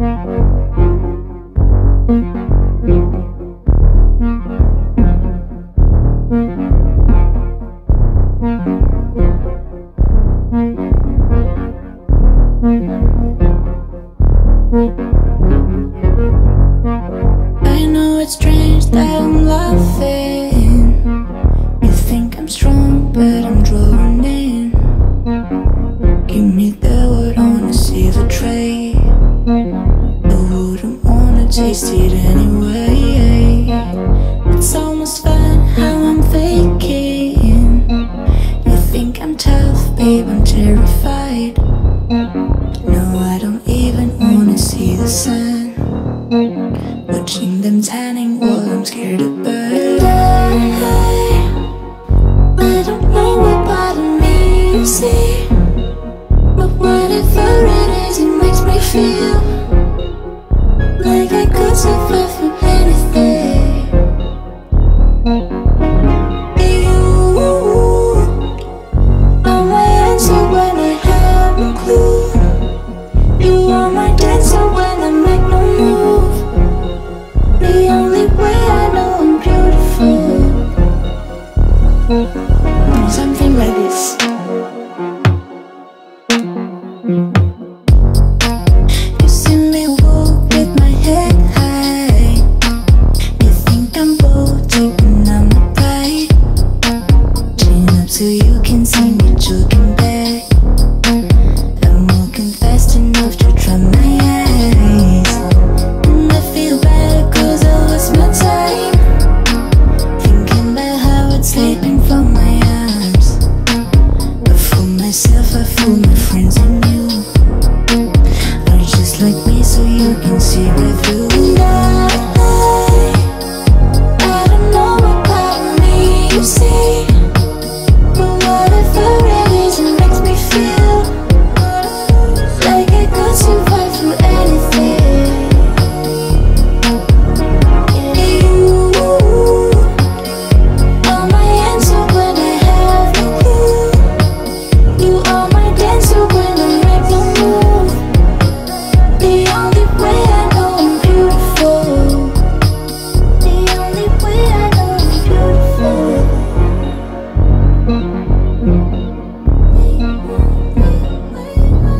I know it's strange that I'm laughing. Taste it anyway. It's almost fun how I'm faking. You think I'm tough, babe, I'm terrified. No, I don't even wanna see the sun. Watching them tanning while I'm scared to burn. I, I don't know what part of me you see, but whatever it is, it makes me feel Mm-hmm.